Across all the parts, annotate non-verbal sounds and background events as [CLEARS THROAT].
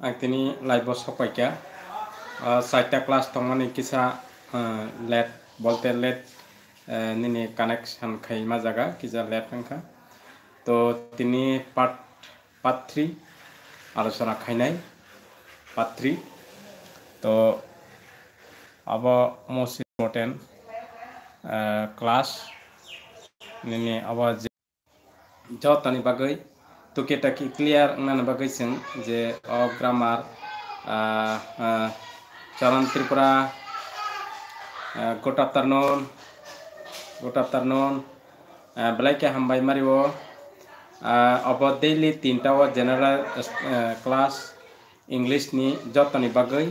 tini live সপাইকা চারটা class তংমানি কিসা লেট বলতে লেট নিনি কানেকশন খাইমা জায়গা কিসা লেট নাংখা। তো তিনি পার্ট পার্ট থ্রি আলোচনা খাইনাই পার্ট থ্রি তো আব মোস্ট ইম্পর্টেন্ট ক্লাস নিনি আব যতনি বাগৈ তো কেটা কি ক্লিয়ার মানে বা কেছেন যে অ গ্রামার চরণ ত্রিপুরা গোটাপ্তার নন গোটাপ্তার নন ব্লাইকে হামবাই মারিব অব ডেইলি তিনটা ও জেনারেল ক্লাস ইংলিশ নি যতনি বাগৈ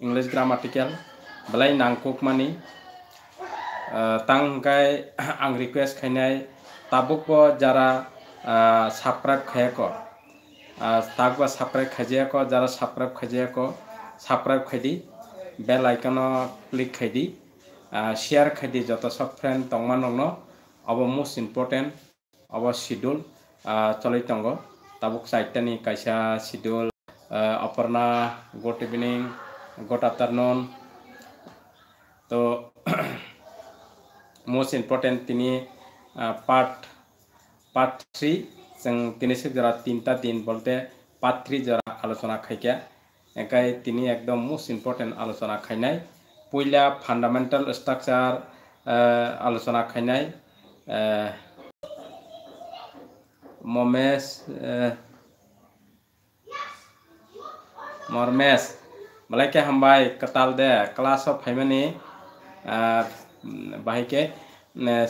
ইংলিশ গ্রামাটিক্যাল ব্লাই নাংকুক মানি তাংকাই আং রিকুয়েস্ট খাইনাই তাবুক যারা সাপ্রাইব খাইয়াক তাকবা সাপ্রাইব খাইজিয়াক যারা সাপ্রাইব খাইজিয়াক সাপ্রাইব খাইদি, বেল আইকন ক্লিক খাইদি শেয়ার খাইদি, যত সব ফ্রেন্ড তংমা নগ্ন, অব মোস্ট ইম্পর্টেন্ট অব শিডিউল চলাই তঙ্গ তাবুক চাইটানি কাইসা schedule Aparna good evening good afternoon তো [COUGHS] মোস্ট ইম্পর্টেন্ট তিনি পার্ট পাত্রী যারা তিনটা দিন বলতে পাত্রী যারা আলোচনা খাইকা একাই তিনি একদম মোস্ট ইম্পর্টেন্ট আলোচনা খাইনাই পইলা ফান্ডামেন্টাল স্ট্রাকচার আলোচনা খাইনাই মমেশ মরমেস মালাইকে হামবাই কাতাল দে ক্লাস অফ ফাইমানি বাহিকে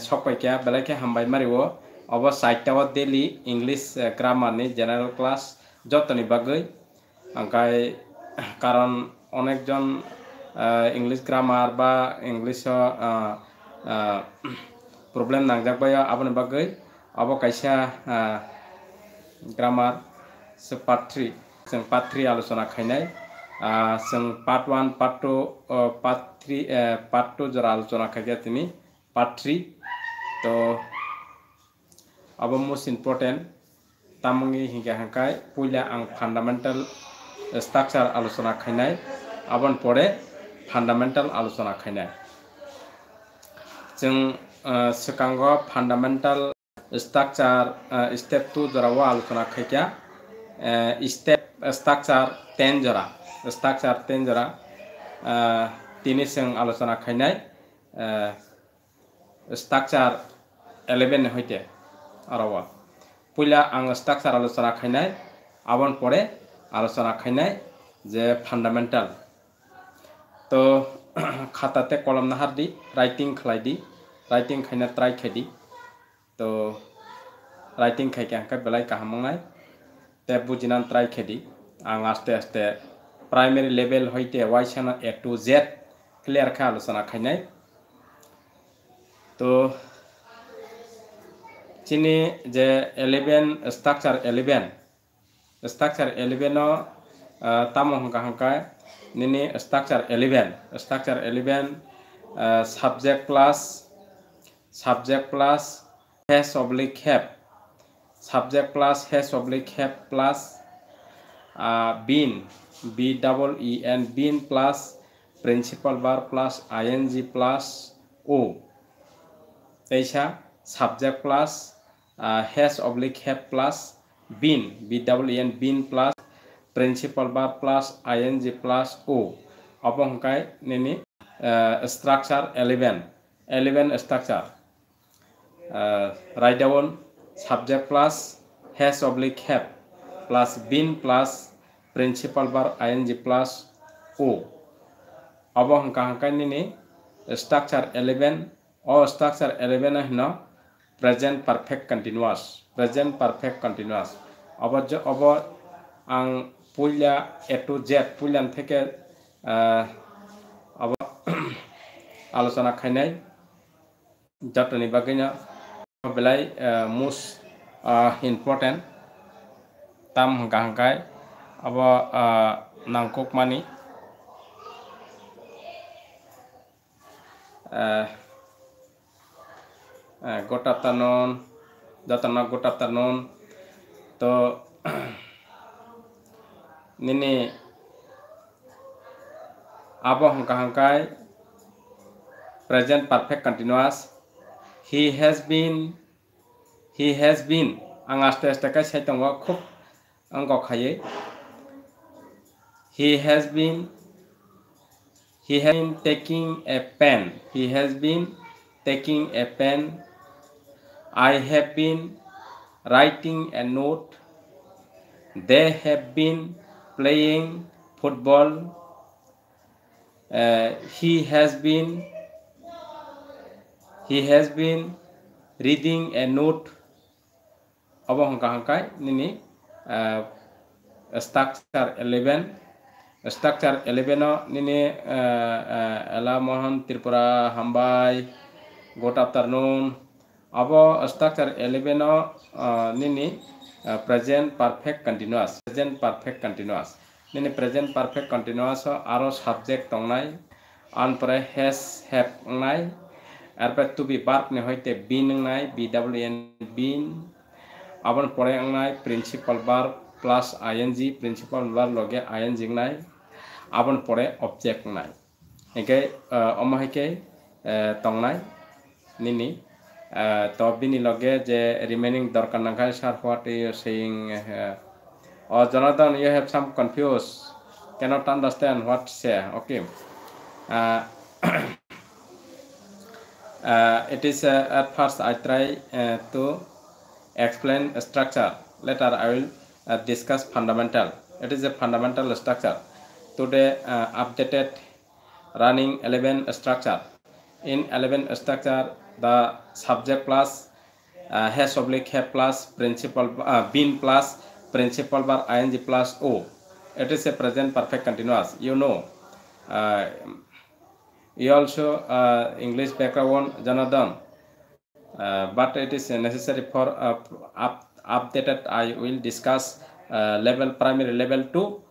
সকাইকে বেলাইকে হামবাই মারিব अब साइट टावर डेली इंग्लिश ग्रामार नि जेनारेल क्लास जतनी बागै ओमफ्राय কারণ অনেকজন ইংলিশ গ্রামার বা ইংলিশ প্রবলেম নাংজাকবাই আপনি বাকি আব কাইসা গ্রামার পার্ট থ্রি जों पार्ट थ्री आलोचना खायनाय जों part one part two part three part two जरा आलोचना खायगा तिनि पार्ट थ्री तो abo most important tamangi hingga hangkai puila ang fundamental structure আলোচনা খাইনাই আবন পরে ফান্ডামেন্টাল আলোচনা খাইনাই जों सिगाङाव फान्डामेन्टाल स्ट्राक्चार स्टेप टु जराव आलोचना खायखा स्टेप स्ट्राक्चार टेन जरा स्ट्राक्चार टेन जरा তিনি जों আলোচনা খাইনাই স্ট্রাকচার এলেভেন হইতে আরওয়া। পইলা আং স্ট্রাকচার আলোচনা খাইনাই, আবন পরে আলোচনা খাইনাই যে ফান্ডামেন্টাল তো [CLEARS THROAT] খাতাতে কলম নাহার দি রাইটিং খালাই রাইটিং খাইনা ট্রাই খাইদি তো রাইটিং খাইকে আঁকা বেলায় কাহামাই তে বুঝিনান ট্রাই খেদি আং আস্তে আস্তে প্রাইমারি লেভেল হইতে ওয়াই সানা এ টু জেড ক্লিয়ার খা আলোচনা খাইনাই। তো চিনি যে এলেভেন স্ট্রাকচার এলেভেন স্ট্রাকচার এলেভেনও তামো হাঙ্কা হাঙ্কায় নিনি structure eleven structure eleven subject plus subject plus has oblique have subject plus has oblique have plus been B double E N been plus principal bar plus ING plus O তেইশা subject plus has oblique have plus been B double N been plus principal বা plus ING plus ও অবহংকায় নিনি structure eleven eleven structure right down subject plus has oblique have plus been plus principal bar ING plus ও अब हम कहाँ कहीं structure eleven और structure eleven है ना perfect continuous. Present perfect continuous. অবশ্য অব আং পুইলা এ টু জেড পুইলান থেকে অব আলোচনা খাইনাই যতনি বাগিনা বেলাই মোস্ট ইম্পর্টেন্ট তাম হাঙ্কা হাঙ্কাই অব নাংকক মানি uh, uh, good afternoon Datana good afternoon to nini abo hangka hangkai present perfect continuous he has been he has been ang aste aste kai sai tongo khub ang ko khaye he has been he has been taking a pen he has been taking a pen I have been writing a note. They have been playing football. Uh, he has been he has been reading a note. अब हम कहाँ का निनी structure eleven structure eleven निनी एला मोहन त्रिपुरा हम्बाई good afternoon अब structure eleven निनी present perfect continuous present perfect continuous निनी present perfect continuous आरो सब्जेक्ट दंनाय अनप्रे हैस हैव नाय आरो टू बी वर्ब नि होयते बी नंनाय बी डब्ल्यू एन बी अबन परे नंनाय principal verb plus ING principal verb लगे आईएनजी नंनाय अबन परे ऑब्जेक्ट नंनाय एके अमहायके तंनाय निनी তবিনি লগে যে রিমেনিং দরকার না খায় স্যার হোয়াট ইউ সেইং ও জনাদন you have some confuse can't understand what say okay Uh, it is uh, at first I try uh, to explain structure. Later I will discuss fundamental. It is a fundamental structure. Today updated running 11 structure. In 11 structure the subject plus uh, has oblique have plus principal uh, been plus principal bar ing plus o. It is a present perfect continuous. You know. Uh, you also uh, English background Jonathan. Uh, but it is necessary for uh, up, updated I will discuss uh, level primary level 2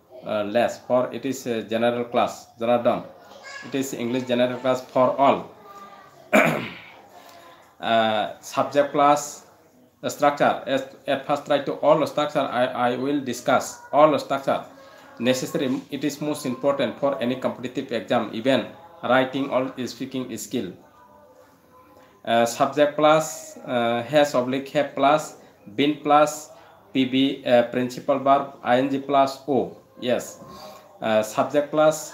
less for it is general class general it is English general class for all subject class structure at, at first try to all the structure I, I will discuss all the structure. Necessary it is most important for any competitive exam even writing or speaking skill. Uh, subject plus uh, has oblique have plus bin plus pb uh, principal verb ing plus o yes. Uh, subject plus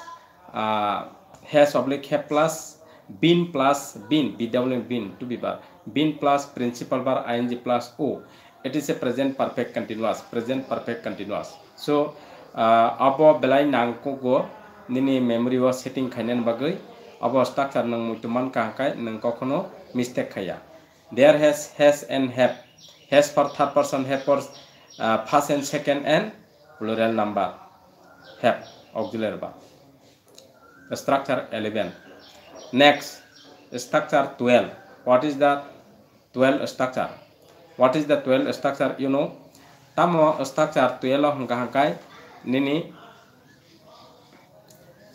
uh, has oblique have plus bin plus bin bw bin to be bar bin plus principal bar ing plus o it is a present perfect continuous present perfect continuous so uh, abo belai nangko go nini memory was setting khainan bagai abo structure nang mutuman ka kai nang kokono mistake khaya there has has and have has for third person have for uh, first and second and plural number have auxiliary verb structure 11 next structure 12 what is the 12 structure? What is the 12 structure? You know tamo structure 12 hangka hangkai nini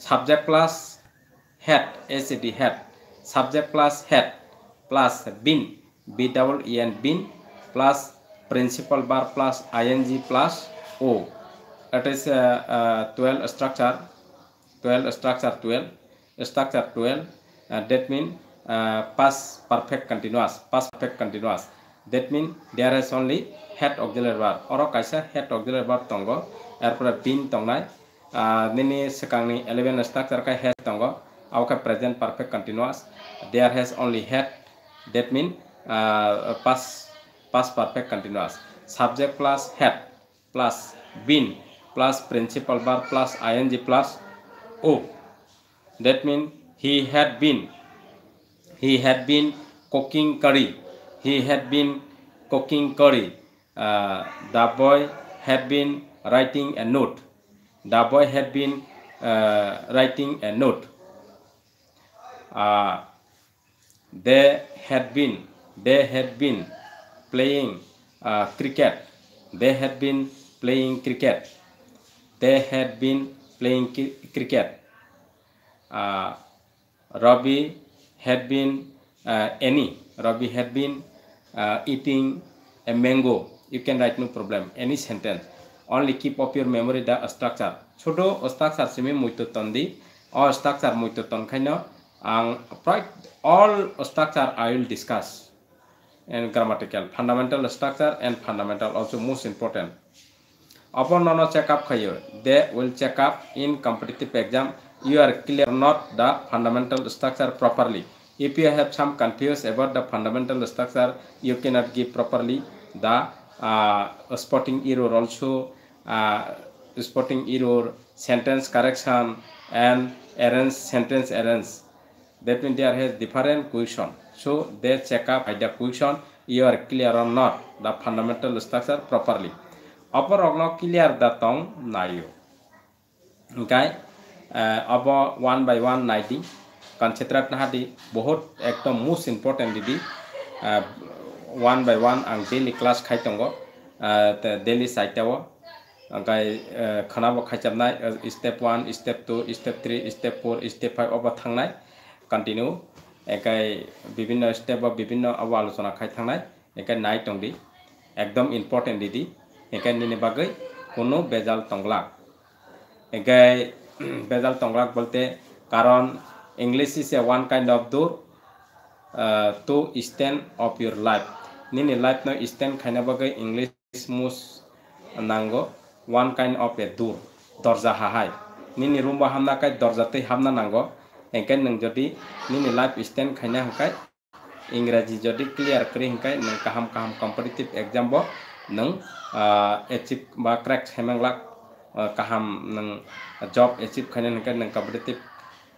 subject plus head acd head subject plus head plus bin b double e n bin plus principal bar plus ing plus o. It is uh, uh, 12 structure. 12 structure 12 structure 12 uh, that mean uh, past perfect continuous past perfect continuous. That mean there is only head auxiliary verb oro kaisa head auxiliary verb tongo erpore bin tongnai. Uh, nini sekangni 11 structure kai head tongo awka present perfect continuous. There has only head. That mean uh, past past perfect continuous. Subject plus had plus been plus principal verb plus ing plus o. That mean he had been he had been cooking curry. He had been cooking curry. Uh, the boy had been writing a note. The boy had been uh, writing a note. Uh, they had been they had been playing uh, cricket. They had been playing cricket. They had been playing cricket. Uh, Robbie had been uh, any Robbie had been uh, eating a mango you can write no problem any sentence only keep up your memory the structure choto structure simi muito tondi o structure muito ton khaino ang all structure i will discuss and grammatical fundamental structure and fundamental also most important upon no check up khayo they will check up in competitive exam you are clear not the fundamental structure properly if you have some confused about the fundamental structure you cannot give properly the uh, spotting error also uh, spotting error, sentence correction, and errands, sentence errands. That means there has different question. So they check up by the question, you are clear or not the fundamental structure properly. Upper clear the tongue nayo. Okay, अब one by one nightie कारण क्षेत्रातनाहाटी बहुत एकदम most important दीदी one by one आं daily class खाई दंग daily साइटाव ओमफ्राय खोनाब खाइजाबनाय step one step two step three step four step five अब थांनाय कन्टिन्यू एकाय विभिन्न स्टेप अब विभिन्न अब आलोचना खाइ थांनाय एकाय नाइट दं एकदम इम्पर्टेन्ट दीदी एकाय निनि बागै कुनु बेजाल टंग्ला एकाय [CLEARS THROAT] বেজাল টংলাক বলতে কারণ English is a one kind of door to stand of your life Nini life নয় স্ট্যান্ড খাইনাবাগে ইংলিশ মুস নাঙ্গো one kind of a door দরজা হাহাই। নিনি রুম বা হামনাকাই দরজাতেই হামনা নাঙ্গো। এঁকেন নেন যদি নিনি লাইফ স্ট্যান্ড খাইনা হাঁকাই ইংরাজি যদি ক্লিয়ার করি হাঁকাই কাহাম কাহাম কম্পিটিটিভ এক্সাম ব নং এচিভ বা ক্র্যাক হেমেংলাক kaham nang job achieve khane nang nang competitive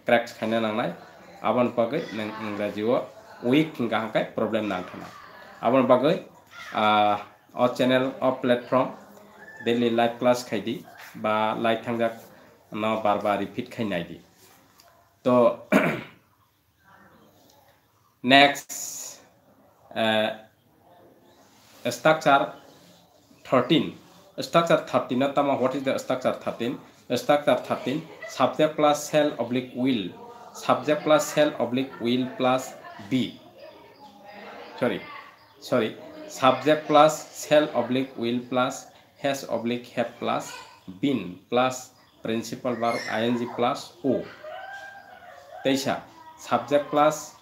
cracks khane nang nai abon pagai nang ingraji wo weak ngah kai problem nang thana abon pagai a channel or platform daily live class khai di ba live thangjak न बार बार repeat खाई नाई दी तो next structure thirteen structure 13 tama what is the structure 13 structure 13 subject plus cell oblique will subject plus cell oblique will plus b sorry sorry subject plus cell oblique will plus has oblique have plus been plus principal verb ing plus o teisa subject plus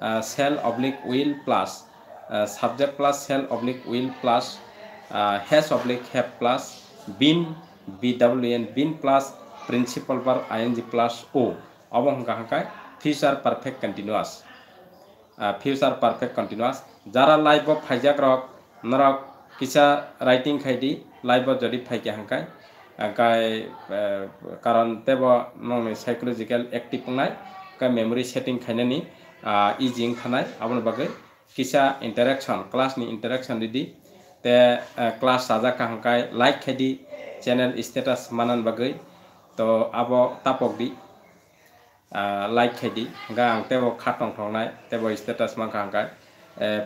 uh, shall oblique will plus uh, subject plus shall oblique has oblique have plus been B W N been plus principal bar ING plus O অবহঙ্কা হাঁকায় future perfect continuous future perfect continuous যারা live ফাইজাক রক, নরক, কিসা writing খাইডি live যদি ফাইকে হাঁকায় গাই কারণ তেব নংনি psychological active নাই গাই memory setting খাইনানি ইজিং খানায়। আপনার বাকে কিসা ইন্টারাকশন ক্লাসনি ইন্টারাকশন দিদি তে ক্লাছ সাজাকা হংকাই লাইক খেদি চেনেল ষ্টেটাছ মানান বাকৈ তো আব তাপক দি লাইক খেদি গাং তেব খাটং থাই তেব ষ্টেটাছ মাংকা হংকাই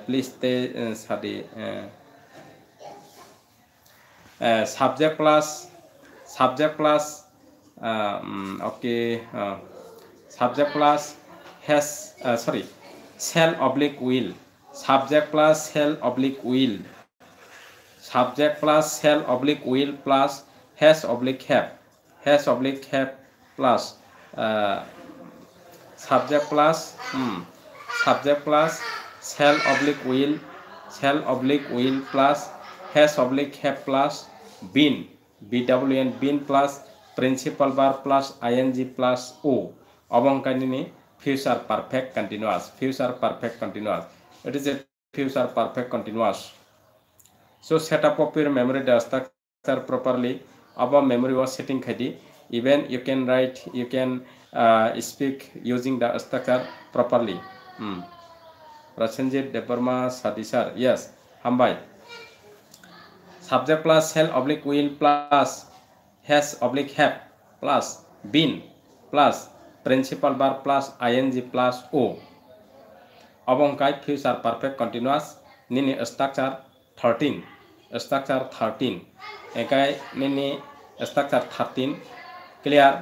প্লিজ তে সাদি subject plus subject plus okay subject plus has sorry shall oblique will subject plus shall oblique will plus shall oblique will subject plus shall oblique will plus has oblique have has oblique have plus uh, subject plus hmm, subject plus shall oblique will shall oblique will plus has oblique have plus been bwn been plus principal verb plus ing plus o অবংকারিনী future perfect continuous future perfect continuous it is So setup of your memory structure properly. Our memory was setting khadi. Even you can write, you can uh, speak using the structure properly. Hmm. Prasenjit Deparma Sadisar. Yes, Hambai. Subject plus shall oblique will plus has oblique have plus been plus principal verb plus ing plus o. Abongkai future perfect continuous nini structure thirteen structure thirteen একাইনি structure thirteen clear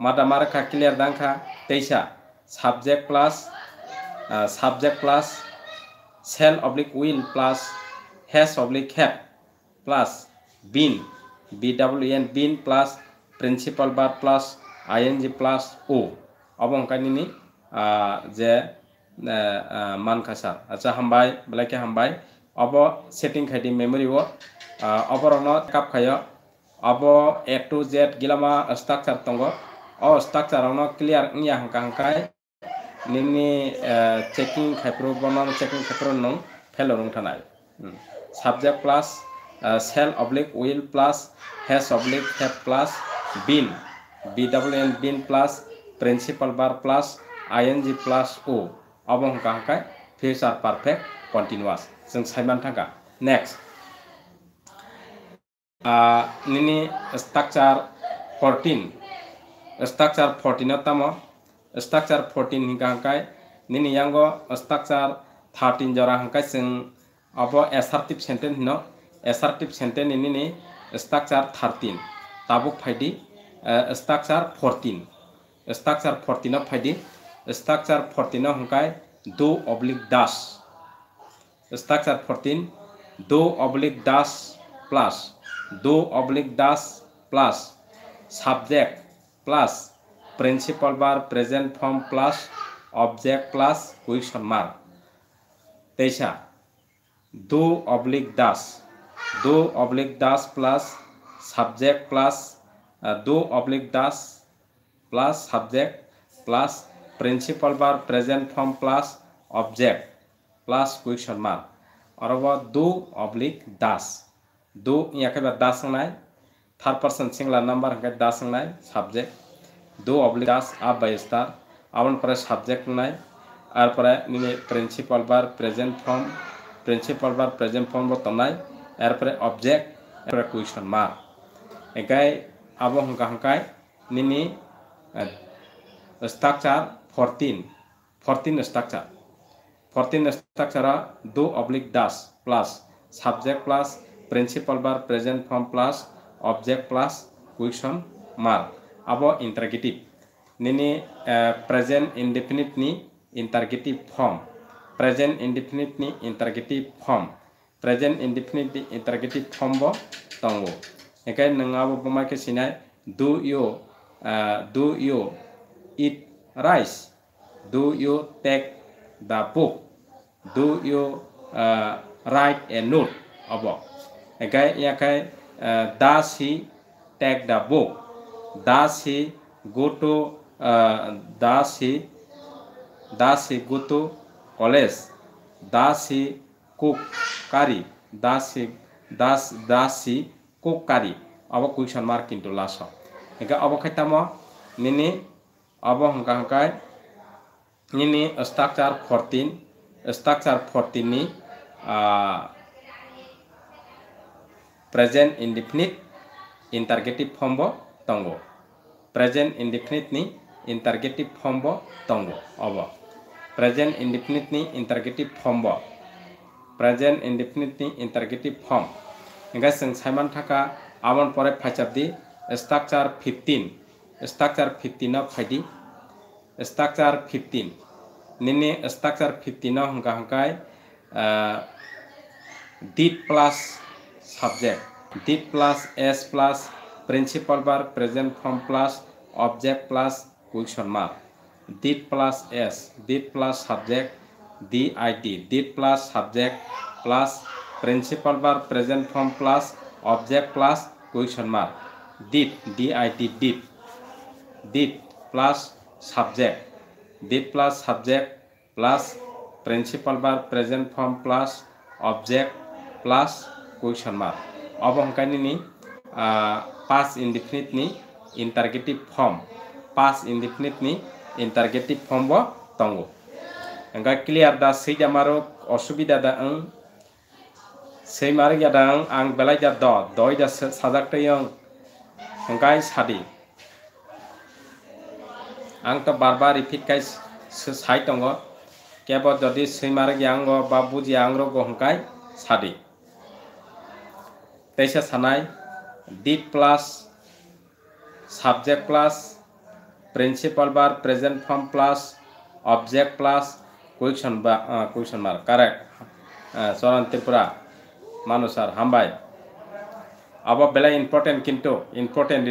মাদা মাৰখা clear দাংখা তেইছা subject plus subject plus shall oblique will plus has oblique have plus been B W N been plus principal verb plus I N G plus O' অবংকানিনি যে মানখাচাৰ আচ্ছা হামবাই বেলেগে হামবাই अब setting खाइदि memory हो अब रन काप खायो अब ए टु जेड गिलामा हस्ताक्षर तङ अ हस्ताक्षर रन क्लियर निया हाङ्का हाङ्काय निनि चेकिङ खाइप्रो बनाउन चेकिङ खाइप्रो नौ फेल रङ थानाय subject plus shall oblique will plus has oblique have plus been B W N been plus principal bar plus ING plus ओ अब हाङ्का हाङ्काय फ्युचार परफेक्ट कंटिन्यूअस जों साइमान थांगा next nini structure 14 structure 14 tamo structure 14 hingka hangkai nini yango structure 13 jora hangkai जों abo assertive sentence no assertive sentence nini structure 13 tabuk phaidi structure 14 structure 14 no phaidi structure 14 no hangkai do structure fourteen do oblique does plus do oblique does plus subject plus principal bar present form plus object plus question mark तेईसा do oblique does do oblique does plus subject plus do oblique does plus subject plus principal bar present form plus object plus question mark অথবা do oblique Das. দু একেবারে Das সংনাই third person singular number হকে Das সংনাই subject দু oblique Das up by star আবার পরে subject নাই, আর পরে নিনে principal বার প্রেজেন্ট ফর্ম প্রিন্সিপাল বার প্রেজেন্ট ফর্ম বতনাই এরপরে অবজেক্ট এরপরে কুইশন মার্ক একাই আবো হংকা হংকাই নিনি structure fourteen fourteen structure 14 স্ট্ৰাকচাৰা do oblique does plus subject plus principal bar present form plus object plus question mark আব ইণ্টাৰগেটিভ নিনি প্ৰেজেণ্ট ইনডিফিনিট নি ইণ্টাৰগেটিভ ফৰ্ম প্ৰেজেণ্ট ইনডিফিনিট নি ইণ্টাৰগেটিভ ফৰ্ম প্ৰেজেণ্ট ইনডিফিনিট নি ইণ্টাৰগেটিভ ফৰ্মব দংগ একে নাবো বোমাকে চিনাই do you do you eat rice do you take the book, do you uh, write a note about? Okay, okay. Uh, does he take the book? Does he go to uh, does he does he go to college? Does he cook curry? Does he does does he cook curry? अब question mark किंतु last अब खैतम निनी अब हंका हंकाय hangkai nini structure 14 structure 14 ni uh, present indefinite interrogative form bo tongo present indefinite ni interrogative form bo tongo obo. Present indefinite ni interrogative form bo present indefinite ni interrogative form enga sing saiman thaka amon pore phachapdi structure 15 structure 15 na phaidi structure 15 nini structure 15 no hangka hangkai did plus subject did plus s plus principal verb present form plus object plus question mark did plus s did plus subject did did plus subject plus principal verb present form plus object plus question mark did did did did plus subject did plus subject plus principal verb present form plus object plus question mark অবহংকানি ni past indefinite ni interrogative form past indefinite ni interrogative form bo tongo engka clear da sei jamaro অসুবিধা da ang sei mar ya dang ang belai ja do doi ja sajak sadi ang to barbar repeat kai sai tongo. Kebo যদি সৈমার গ্যাঙ্গ বা বুজি আংর গহংকাই সাদি তেইসা সানাই did plus subject plus principal bar present form plus object plus question বা question mark correct চরণ ত্রিপুরা মানুষ আর হামবাই আবার বেলা ইম্পর্টেন্ট কিন্তু ইম্পর্টেন্ট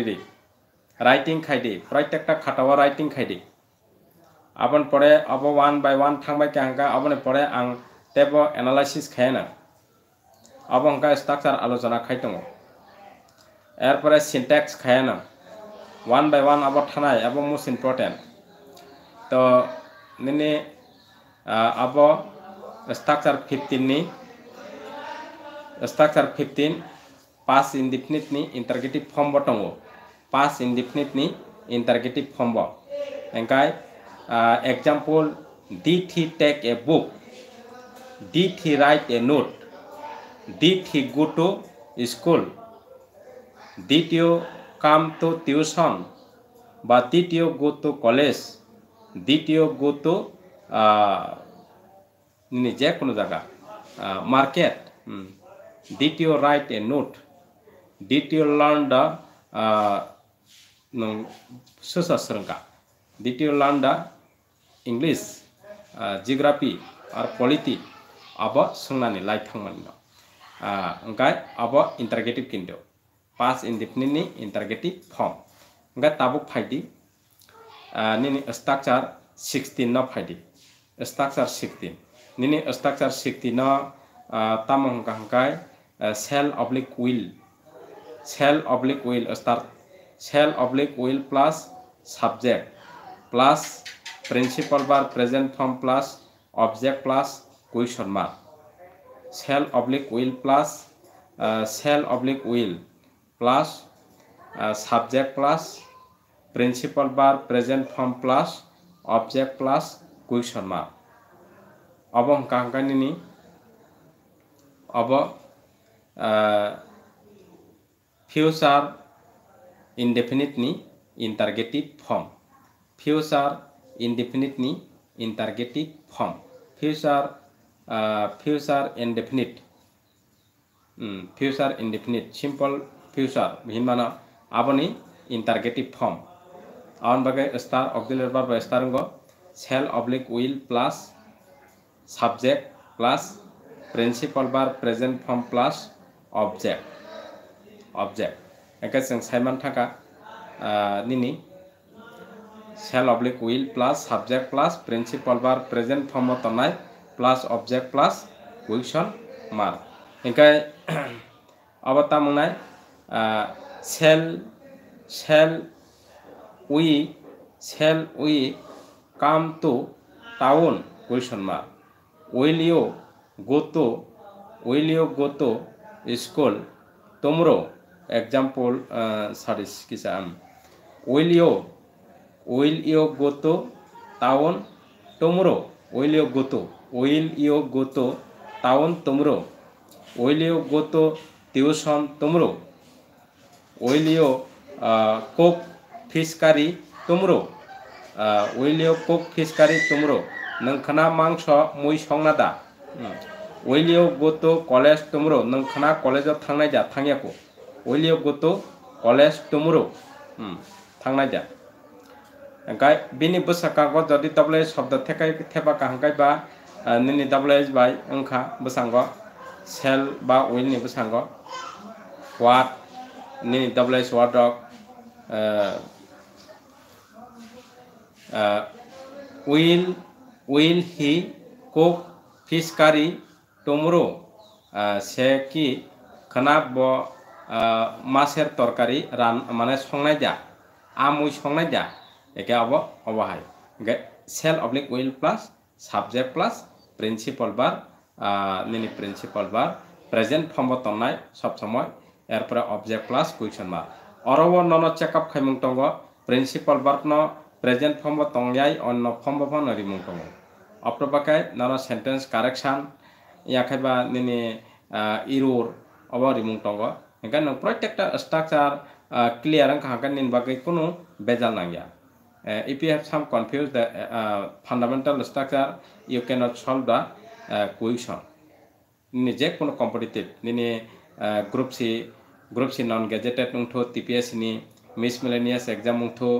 দিদি রাইটিং খাইদি প্রত্যেকটা খাটাওয়া রাইটিং খাইদি আবন পরে আবো ওয়ান বাই ওয়ান থাকবাই কেহাঙ্কা আবনে পরে আং টেব এনালাইসিস খায়না আবো হাঙ্কা স্ট্রাকচার আলোচনা খাইতङ এরপরে সিনট্যাক্স খায়ানা ওয়ান বাই ওয়ান আবার থানায় এবং মোস্ট ইম্পর্টেন্ট তো নিনি আব স্ট্রাকচার ফিফটিননি স্ট্রাকচার ফিফটিন পাস ইনডিফিনিটনি ইন্টারগেটিভ ফর্ম বটङ পাস ইনডিফিনিটনি interrogative form এঙ্কাই example did he take a book did he write a note did he go to school did you come to tuition বা did you go to college did you go to যে কোনো জায়গা market did you write a note did you learn the susasrangka सुशास्त्र का দ্বিতীয় লান্ডা English geography और polity अब संगने लाइथांगमनो ओंकाय अब इंटरगेटिव किंदो पास इंडिपेंडेंटनी इंटरगेटिव फॉर्म ओंकाय ताबुक फाइदी निनि स्ट्रक्चर 16 न फाइदी स्ट्रक्चर 16 निनि स्ट्रक्चर 16 न हंका हंकाय shall oblique will shall oblique will start oblique will plus subject plus principal verb present form plus object plus question mark cell oblique will plus uh, cell oblique will plus uh, subject plus principal verb present form plus object plus question mark अब hangkangkani indefinitely interrogative form views are indefinitely interrogative form views are uh, views are indefinite mm, views are indefinite simple views are bhin mana apni interrogative form on bage star auxiliary verb by star go shall oblique will plus subject plus principal verb present form plus object object 약간생 살만 타가 니니 shall oblique will plus subject plus principal bar present form of tanai plus object plus question mark এঙ্কাই আবার তা মনে shall shall we shall we come to town question mark will you go to will you go to school tomorrow example uh, sorry kisa am will you will you go to town tomorrow will you go to will you go to town tomorrow will you go to tuition tomorrow will you uh, cook fish curry tomorrow uh, will you cook fish curry tomorrow नोंखाना मांस मुई संना दा will you go to college tomorrow नोंखाना कलेजाव थांनाय जा थांयाखौ उलियोगतो college tomorrow थांना जा एंकाय बिनि बसाकाखौ जदि दब्ले शब्द थेकाय थेबा काहांकाय बा निनि दब्ले बाय अंखा बसांग सेल बा उइल नि बसांग what निनि W what dog will will he cook fish curry tomorrow से कि खनाब মাছের তরকারি রান মানে সংনাই যা আম আমি সংনাই যা একে অব অবহাই shall oblique will plus subject plus principal বার নিনি প্রিন্সিপাল বার প্রেজেন্ট ফর্ম তন্নাই সব সময় এরপরে অবজেক্ট প্লাস কুইশন বার অরব নন চেক আপ খাইমুং টঙ্গ প্রিন্সিপাল বার ন প্রেজেন্ট ফর্ম তঙ্গাই অন্য ফর্ম নিমুং টঙ্গ অপ্রপাকায় নন সেন্টেন্স কারেকশন ইয়াখাইবা নিনি ইরুর অব রিমুং টঙ্গ হেঁকান প্ৰত্যেকটা ষ্ট্ৰাকচাৰ ক্লিয়াৰ হাঁকান নিন বাকী কোনো বেজাল নাগিয়া if have some confuse the fundamental structure you can't solve the question নিনি যে কোনো কম্পিটিটিভ নিনি group C group C non gazetted নুঠো T P S নি মিছ মিলেনিয়াছ এক্সাম উঠো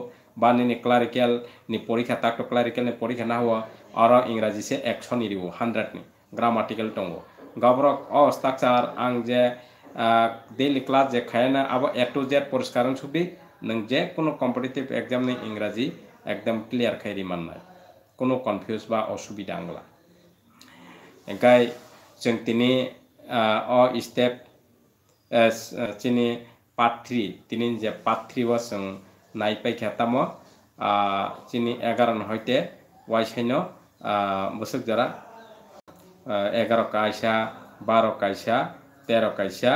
বা নিনি ক্লাৰিকেল নি পৰীক্ষা তাক ক্লাৰিকেল নি পৰীক্ষা না হ'ব আৰু ইংৰাজী চে একশ নিদিব হাণ্ড্ৰেড নি গ্ৰামাটিকেল টংগ গাঁৱৰ অ ষ্ট্ৰাকচাৰ আং যে daily class je khayana abo a to z poriskaran chubi nang যে কোনো competitive এক্সাম নেই ইংরাজি, একদম ক্লিয়ার খাই রিমান নাই। কোনো কনফিউজ বা অসুবিধা আংলা। এঙ্কাই যিনি অ স্টেপ চিনি পার্ট থ্রি তিনি যে পার্ট থ্রি বা जों নাইপাই খেতাম চিনি এগারো হইতে ওয়াই সাইন বসুক যারা এগারো কাইসা বারো কাইসা তেরো কাইসা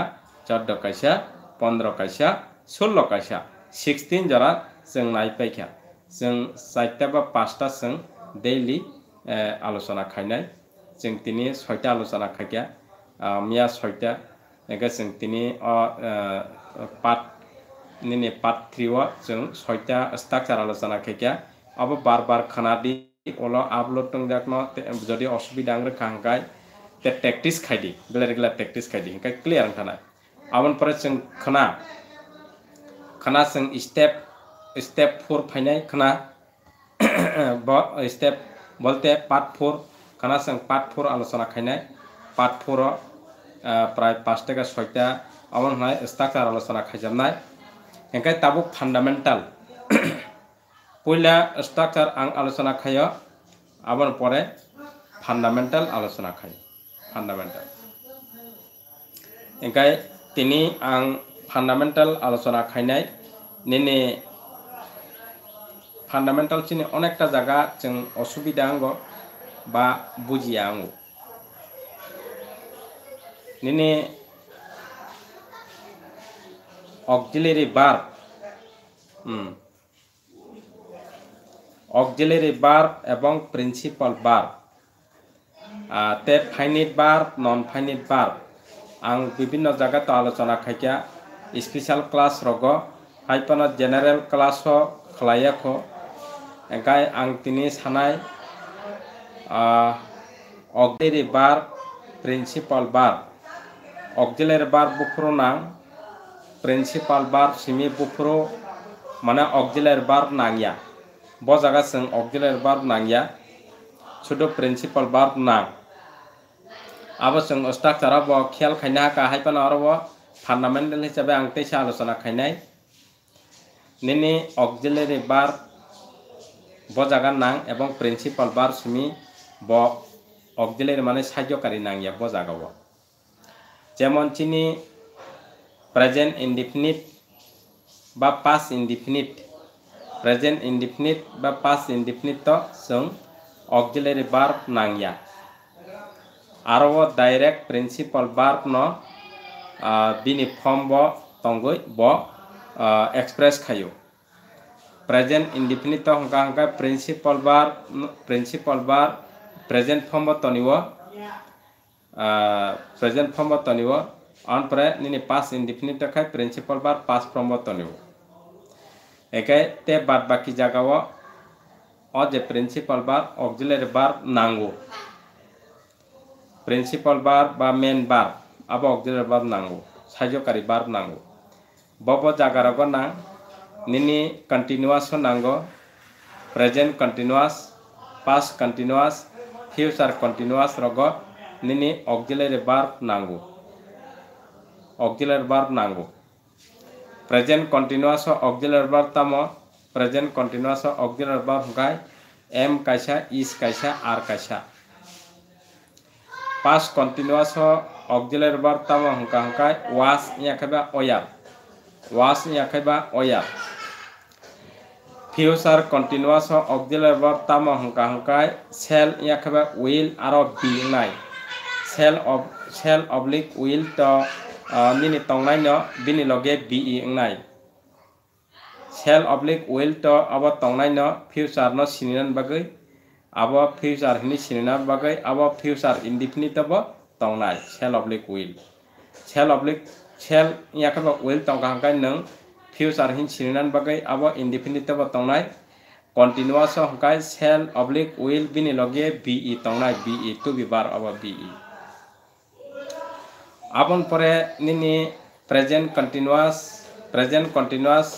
চোদ্দ কাইসা পনেরো কাইসা ষোলো কাইসা सिक्सटिन जरा जों नायपाइखा जों चारटा बा पाँचटा जों डेइलि आलोचना खायनाय जों दिनै सयटा आलोचना खायखा मिया सयटा एगे जों दिनै पार्ट निनि पार्ट थ्रिआव जों सयटा स्ट्राक्चार आलोचना खायखा अब बार बार खोनादि ওলো আপলোড টং দেখনো যদি অসুবিধা আংরে খাঙ্কাই ते टेक्टिस खाइदि बेला रेगुला टेक्टिस खाइदि हिंका क्लियर खाना आवन पर जों खाना खाना जों स्टेप स्टेप फोर फाइनाय खाना स्टेप बोलते पार्ट फोर खाना जों पार्ट फोर आलोचना खाइनाय पार्ट फोर प्राय पाँच टाका छयटा आवन होनाय स्ट्राक्चार आलोचना खाइजाबनाय हिंका ताबो फान्डामेन्टाल পইলা স্ট্রাকচার আং আলোচনা খায় আবার পরে ফান্ডামেন্টাল আলোচনা খায় ফান্ডামেন্টাল ओंखाय তিনি আং ফান্ডামেন্টাল আলোচনা খাইनाय নি ফান্ডামেন্টাল চিনি অনেকটা জায়গা जों অসুবিধা আঙ্গ বা বুঝিয়া আঙ্গ। নেনে অক্সিলারি বার অকজিলেরি বার এবং প্রিন্সিপাল বার টেপ ফাইনিট বাৰ নন ফাইনিট বাৰ। আং বিভিন্ন জেগাত আলোচনা খাইকা স্পেচিয়েল ক্লাছ ৰগ হাইপনত জেনেৰেল ক্লাছ খলায়ক একাই আং তিনি চানাই। অগ্নিৰি বাৰ প্ৰিন্সিপাল বাৰ। অগজিলাৰ বাৰ বুফুৰু নাং প্ৰিন্সিপাল বাৰ চিমি বুফুৰু মানে অগজিলাৰ বাৰ নাঙিয়া। ব জেগা চং অগজিলাৰ বাৰ নাঙিয়া। শুধু প্রিন্সিপাল verb নাং abo जों structure bo খেয়াল খাইনা হাকা হাইপানা আরও ফান্ডামেন্টাল হিসাবে আং তেইসা আলোচনা খাইনাই নিনি auxiliary verb bo জায়গা নাং এবং প্রিন্সিপাল verb সিমি ব auxiliary মানে সাহায্যকারী নাংয়া bo জায়গাব যেমন চিনি প্রেজেন্ট ইনডিফিনিট বা পাস ইনডিফিনিট present indefinite বা indefinite to जों auxiliary verb nangya aro direct principal verb no bini form bo tongoi bo express khayo present indefinite to hangka hangka principal verb principal verb present form bo toniwo present form bo toniwo on pre nini past indefinite khai principal verb past form bo toniwo একে তে বাদ বাকি জায়গাও odd principal verb auxiliary verb नांगौ principal verb बा main verb अब auxiliary बार नांगो सायज'कारि barb नांगो. बब जागारावबो नां निनी कन्टिनिउवासखौ नांगो. Present continuous past continuous future continuous रग निनि present continuous auxiliary verb present continuous auxiliary বা ভোগাই এম কাইছা ইজ কাইছা আৰ কাইছা পাষ্ট কণ্টিনিউছ অগ্ৰিলৰ বাৰ তাম হুকা হুকাই ৱাছ ইয়াকেবা অয়াল ৱাছ ইয়াকেবা অয়াল ফিউচাৰ কণ্টিনিউছ অগ্ৰিলৰ বাৰ তাম হুকা হুকাই চেল ইয়াকেবা উইল আৰু বি নাই চেল অব চেল অব্লিক উইল ট নিনি টংলাই ন বিনি লগে বি ই নাই shall oblique will to abo tongnai no future no sininan bagai abo future hini sininan bagai abo future indefinite abo tongnai shall oblique will shall oblique shall yakaba will tongka hangkai nang future hin sininan bagai abo indefinite abo tongnai continuous hangkai shall oblique will bini loge be tongnai be to be bar abo be আপন পরে নিনি present continuous present continuous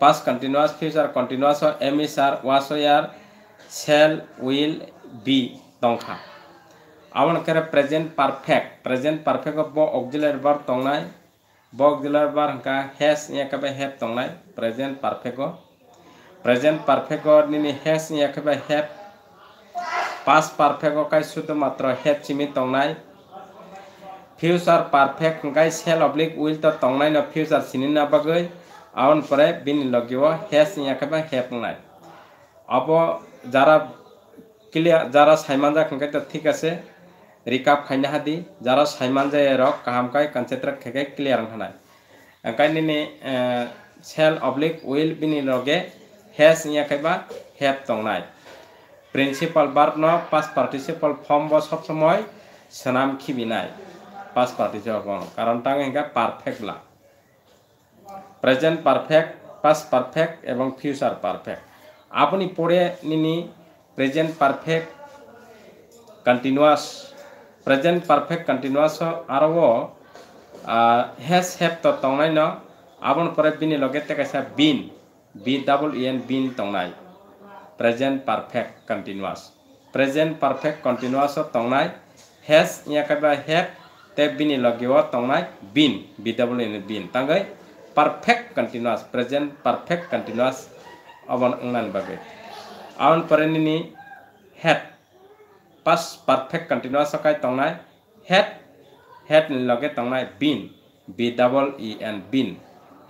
past continuous future continuous am is are was ইয়াৰ চেল will be টংখা আপোনালোকে present perfect present perfect ব অকজিলাৰ বাৰ টংনাই ব অকজিলাৰ বাৰ হা has ইয়াকে have টংনাই present perfect present perfect নি হেচ ইয়াকে হেপ পাঁচ পাৰফেক্ট কাই শুধু মাত্ৰ হেপ চিমি টংনাই ফিউচাৰ পাৰফেক্ট কাই চেল অব্লিক উইল তো টংনাই ন ফিউচাৰ চিনি নাবাগৈ ಅವನ ಪರ ಬಿನ್ ಲಗಿವ ಹೆಸ್ ಯಾಕಬ ಹೆಪ್ನಾಯ ಅಬ যারা ক্লিয়ার যারা সাইমান যা খাঙ্কাই তো ঠিক আছে রিকাপ খাইনে হাদি যারা সাইমান যায় রক কাহামকাই কনসেন্ট্রেট খেকাই ক্লিয়ার হানায় কাইনি সেল অবলিক উইল বিনি লগে হেস ইয়া খাইবা হেপ তংনায় প্রিন্সিপাল বার্ব ন পাস পার্টিসিপাল ফর্ম ব সব সময় সোনাম খিবিনায় পাস পার্টিসিপাল কারণ তাং হিঙ্কা পারফেক্ট লা। প্রেজেন্ট পারফেক্ট পাস্ট পারফেক্ট এবং ফিউচার পারফেক্ট আপনি পড়ে নিনি present perfect continuous present perfect continuous আরও হেজ হেভ তো তংনাই ন। আবন পরে বিনি লগে তেকাইসা been B double E N been তংনাই present perfect continuous present perfect continuous তংনাই has ইয়া কাবা হেভ তে বিনি লগেও তংনাই been B double E N been তাঙ্গাই perfect continuous present perfect continuous awan engnan babe awan perenini head past perfect continuous sakai tongnai head head ni loge tongnai bin b double e n bin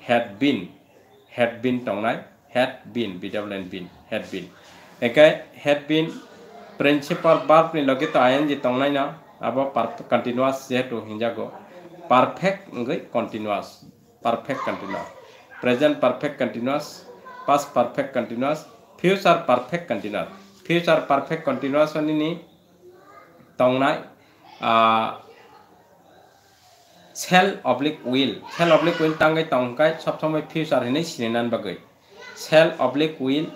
head bin head bin tongnai head bin b double n bin head bin ekai head bin principal verb ni loge to ing tongnai na abo perfect continuous set hinjago perfect ngai continuous perfect continuous present perfect continuous past perfect continuous future perfect continuous future perfect continuous ni tongnai uh, shall oblique will shall oblique will টাঙ্গাই টংকাই সবসময় future হিনে সিনেনান বাগৈ sell oblique will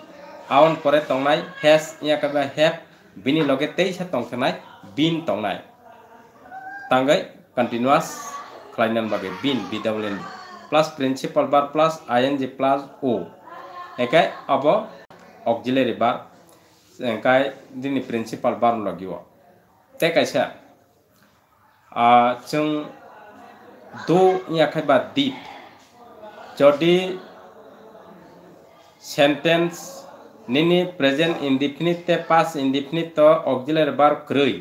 আউন পরে টংনাই has ইয়াকাবা হেপ বিনি লগে তেইসা টংথানাই বিন টংনাই টাঙ্গাই continuous খালাইনান বাগৈ been B double N plus principal bar plus I N G plus ও একাই অব অক্সিলারি বার একাই দিনি প্রিন্সিপাল বার লগিব তে কাইসা जों do ইয়াখাই বা did যদি sentence nini present indefinite te past indefinite to auxiliary verb krui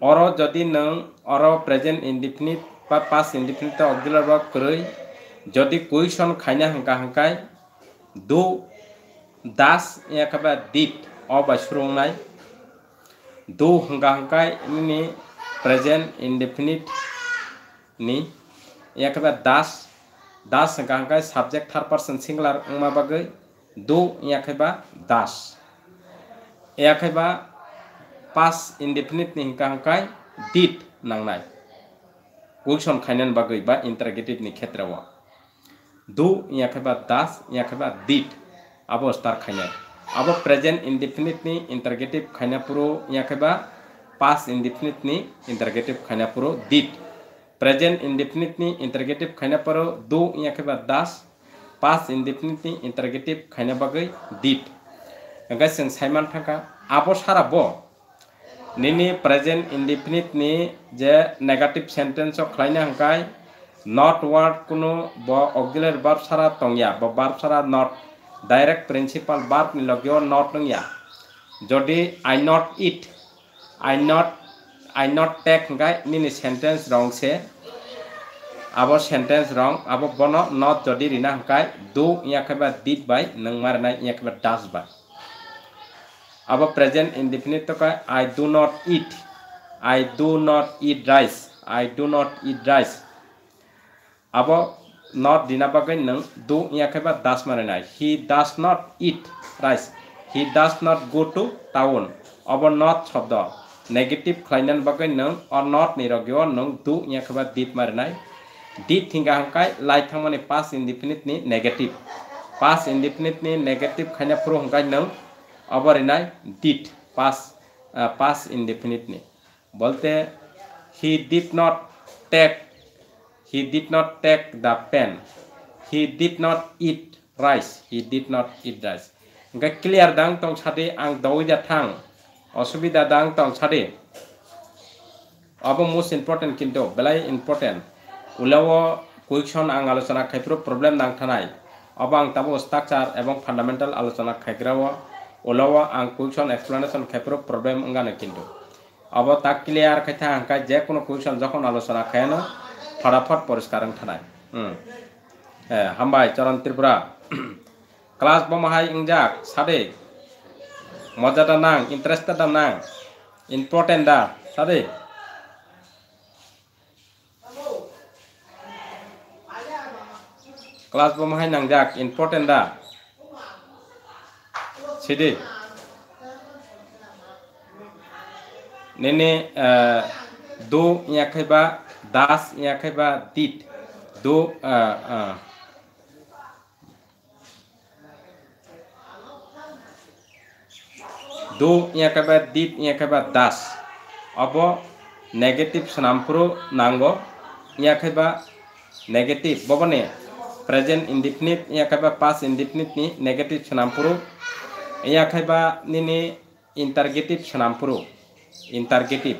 oro যদি নং oro present indefinite বা past indefinite to auxiliary verb krui যদি কুইশন খাইনা হাঙ্কা হাঙ্কাই do das ইয়াখাই বা did অবা সুরংনাই do হাঙ্কা হাঙ্কাই nini present indefinite ni yakaba das das gangkai subject third person singular ma bagai do yakaba das yakaba past indefinite ni gangkai did nangnai question khainan Gulshan खाइन बगै बा interrogative क्षेत्र दो यहाँ खेबा दास यहाँ खेबा अब star खाइन अब प्रेजेंट इंडिफिनिटनी इंटरगेटिव खाइना पुरो यहाँ खेबा पास इंडिफिनिटनी इंटरगेटिव खाने पुरो दिट प्रेजेंट इंडिफिनिटनी इंटरगेटिव खाइना पुरो दो यहाँ खेबा दास पास इंडिफिनिटनी इंटरगेटिव खाने बगै दिट गैस थाका अब सारा बो indefinite ni je negative sentence ok khlaina hangkai not word kuno bo auxiliary verb sara tongya bo verb sara not direct principal verb ni logyo not nongya যদি I not eat I not I not take ngai nini sentence wrong se abo sentence wrong abo bono not jodi rina hangkai do ya kaba did by nang marna ya kaba does by अब present indefinite का I do not eat I do not eat rice I do not eat rice अब not दिनाबागै नों do इयाखैबा does मारिनाय he does not eat rice he does not go to town अब not शब्द negative खालायनानै बागै नों अ नट निरगिव नों दु इयाखैबा दिट मारिनाय दिट हिंगा हंखाय लाइथां माने पास इन्डिफिनिटनि नेगेटिभ पास इन्डिफिनिटनि नेगेटिभ खायनाफोराव हंखाय नों indefinite ni negative khaina pro hangkai nang abarinai did past uh, past indefinite ni bolte he did not take he did not take the pen he did not eat rice he did not eat rice hangkai clear dang tong sate ang doi ja thang অসুবিধা দাং তং সাদে abo most important কিন্তু belai important উলাও কুইকশন আং আলোচনা খাইপ্রো নাং of আং কুইকশন explanation খাইপ্রো problem অঙ্গানে কিন্তু of তাক clear খাইথা আংকা যে কোনো কুইকশন যখন আলোচনা খায়ানো ফটাফট পরিষ্কার থানাই হুম চরণ ত্রিপুরা ক্লাস বমাহাই ইংজাক সাদে মজাটা নাং ইন্টারেস্টেড নাং ইম্পর্টেন্ট দা সাদে kelas pemahain nang jak important सीधे नेने दो याखेबा दास याखेबा तीत दो आ, आ, दो याखेबा दीत याखेबा दास अब नेगेटिव सनामपुरो नांगो याखेबा नेगेटिव बबने प्रेजेंट इंडिफिनिट याखेबा पास इंडिफिनिट नि नेगेटिव सनामपुरो interrogative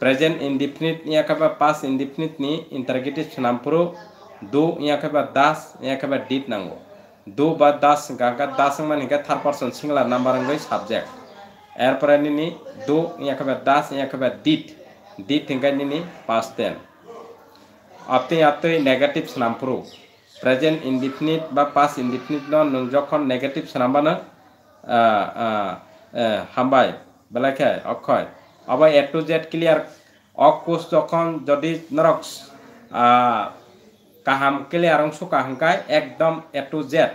present indefinite iya kaiba past indefinite ni interrogative sanampuru do iya kaiba das iya kaiba did nango do ba das gaga das man hingga third person singular number ngai subject এরপরে নিনি দো ইয়াকাবে দাস ইয়াকাবে দিট দিট হিঙ্গা নিনি past tense আপনি আপনি negative নামপুরু present indefinite বা past indefinite নং যখন negative সানাবানো হাম্বায় বেলাখায় অক্ষয়। অবয় এ টু জেড ক্লিয়ার অকুশ যখন যদি নরক্স কাহাম ক্লিয়ার অংশ কাহামকায় একদম এ টু জেড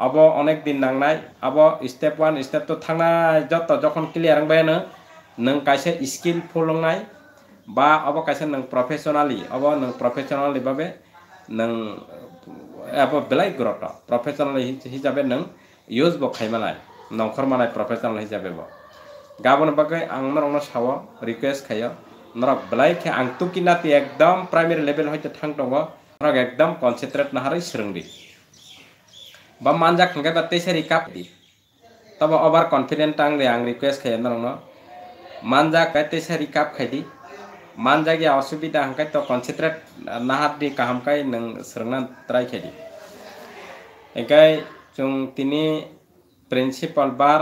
আবো অনেক দিন নাংনায় আবো স্টেপ ওয়ান স্টেপ টু থাংনায় যত যখন ক্লিয়ার হংবায়ানো নং কাছে স্কিল ফলংনায় বা আবো কাছে নং প্রফেশনালি আবো নং প্রফেশনালি ভাবে নং আবো বেলাই গ্রত প্রফেশনালি হিসাবে নং ইউজ বখাইমানায় hisabe bo gabon bagai ang norong sawo request khayo norok belai khe ang tukinati ekdom primary level hoite thang tongo norok ekdom concentrate naharai srungdi ba manjak khangkai ba teisari kap di tabo over confident tang re ang request khayo norong no manjak kai teisari kap khai di manjagi অসুবিধা হামকাই তো concentrate নাহাত দি কাহামকাই নং সরংনা try খেদি একাই जों তিনি principal বার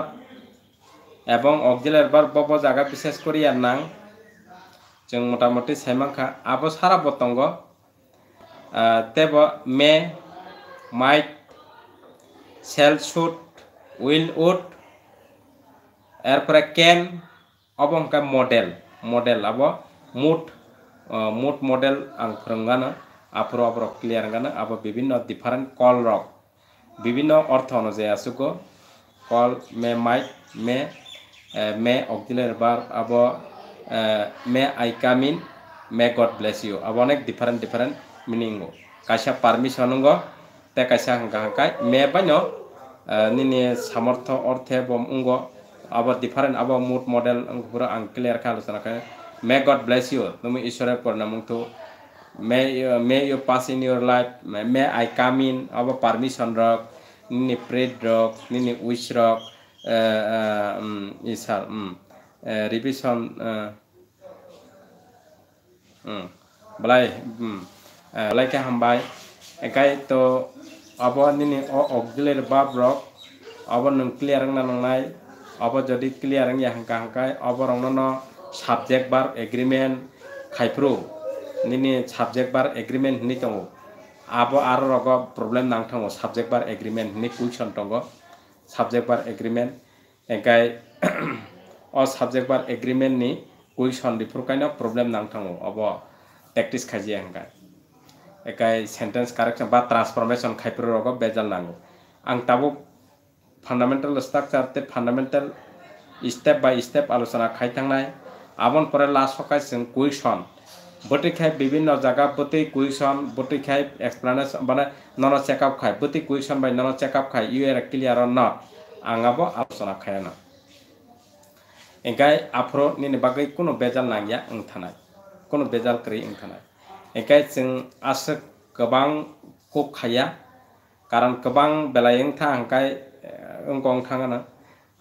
এবং অক্সিলার বার Bob জায়গা বিশেষ করি আর নাং जों মোটামুটি সাইমাংখা আবো সারা বতঙ্গ তেব may might shall should will would এরপরে ক্যান অবংকা মডেল মডেল আবো uh, mood model ang phrangana apro apro clear gana abo bibhinno different call rok bibhinno ortho অনুযায়ী asuko call me might me uh, me auxiliary verb abo uh, may i come in may god bless you abo অনেক different different meaning kaisa permission go te kaisa hangka hangkai me banyo nini samortho orthe bom ungo abo different abo mood model pura ang clear kha aলোচনা kai May God bless you. Numi Ishwara Purnamung to. May, uh, may you pass in your life. May, may I come in our permission rock. Nini pray rock. Nini wish rock. Uh, uh, um, is um, uh, revision. Uh, um, balai um, uh, balai ke hambai. Ekai to abo nini o auxiliary verb rock. Abo nung clear ang nananay. Abo jadi clear ang yang hangka hangkai. Abo rong nono subject bar agreement খাইফ্রু নিনি subject বার agreement নি abo aro rogo problem nang thango subject bar agreement ni question tongo subject bar agreement engkai o subject bar agreement ni question ni prokaina problem nang thango abo practice khaji engkai engkai sentence correction ba transformation khaipro rogo bejal nango ang tabo fundamental structure te fundamental step by step আলোচনা খাই থাকনাই আমন পরে last সকাশ question বটি খাই বিভিন্ন জায়গা প্রতি question বটি খাই এক্সপ্লেনেশন মানে নন চেক আপ খাই প্রতি কুইশন বাই নন চেক আপ খাই, ইউ এর ক্লিয়ার অন নট আঙাব আলোচনা খায় না। এগাই আফ্রো নি বাকি কোনো বেজাল না গিয়া ওংথানায় কোনো বেজাল করি ওংথানায় এগাই যেন আসে গবাং কোক খাইয়া, কারণ গোবাং বেলায় ওংথা হাঙ্কাই ওংক ওংথাঙানা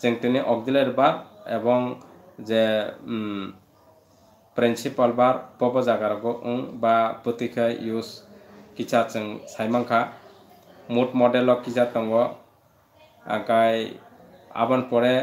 যেন তিনি অগদিলের বা এবং যে principal bar bobo jagar go ung ba putika use kicha chung saimangkha mood model lo kicha tongo angkai aban pore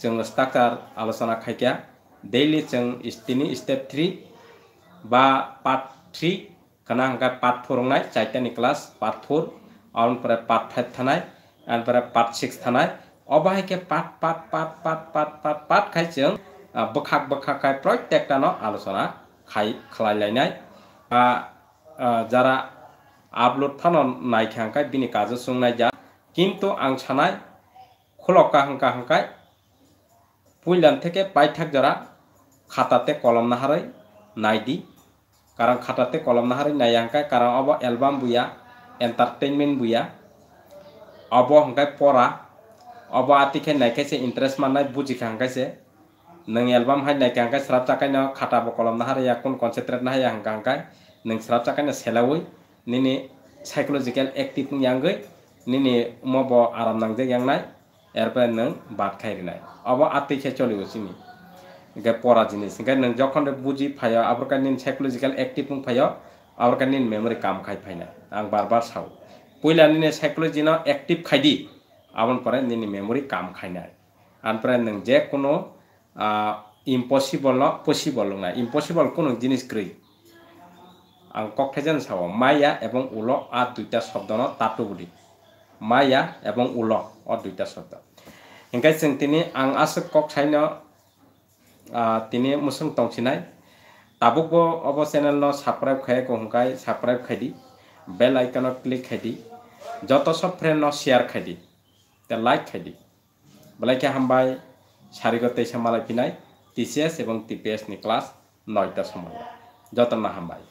chung structure alosona khaikya daily chung istini step 3 ba part 3 kana angkai part 4 ngai chaitani class part 4 on pore part 5 thanai and pore part 6 thanai অবাহিকে পাট পাট পাট পাট পাট পাট পাট খাইছেন বখাক बोखाखाय प्रत्येकटानो आलोचना खाय खालायलायनाय जारा आपलोड फानो नायखांखाय बिनि काजो सोंनाय जा किन्तु आं सानाय खुलका हांखा हांखाय পুইলান থেকে পাইঠাক যারা খাতাতে কলম নাহারাই নাই দি। কারণ খাতাতে কলম নাহারাই নাই হাঙ্কায় কারণ অব অ্যালবাম বুয়া এন্টারটেইনমেন্ট বুয়া অব হাঙ্কায় পড়া, অব আতিখে নাইখাইছে ইন্টারেস্ট মানায় বুঝিখে হাঙ্কাইছে nang album hai nai kang kai srap chakai na khata bo kolom na har ya kun concentrate na ya kang kai nang srap chakai na selawoi nini psychological active ning yang goi nini mo bo aram nang je yang nai erpe nang bat khai ri nai abo ati che choli usimi ge pora jinis ge nang jokhon re buji phaya abor kan nin psychological active ning phaya abor kan nin memory kam khai phaina ang bar bar sau পইলা নিনে psychology না active খাইদি আবার পরে নিনি memory কাম খাই না আর পরে যে কোনো ইম্পসিবল পসিবল না। ইম্পসিবল কোনো জিনিস গ্রী আং ককঠেজেন সাব মায়া এবং উল, আ দুইটা শব্দ ন, তাটু বলি। মায়া এবং উল, অ দুইটা শব্দ। ইংকাই চিং তিনি আং আসুক কক সাইন তিনি মুসং টংসিনাই তাবুক অব চ্যানেল ন সাবস্ক্রাইব খাই কহকাই সাবস্ক্রাইব খাইডি বেল আইকন ক্লিক খাইডি যত সব ফ্রেন্ড ন শেয়ার খাইডি লাইক খাইডি বলাই কি হামবাই সারিগতে সামালাই পিনাই টিসিএস এবং টিপিএস নিয়ে ক্লাস নয়টার সময়। যত না হামবাই।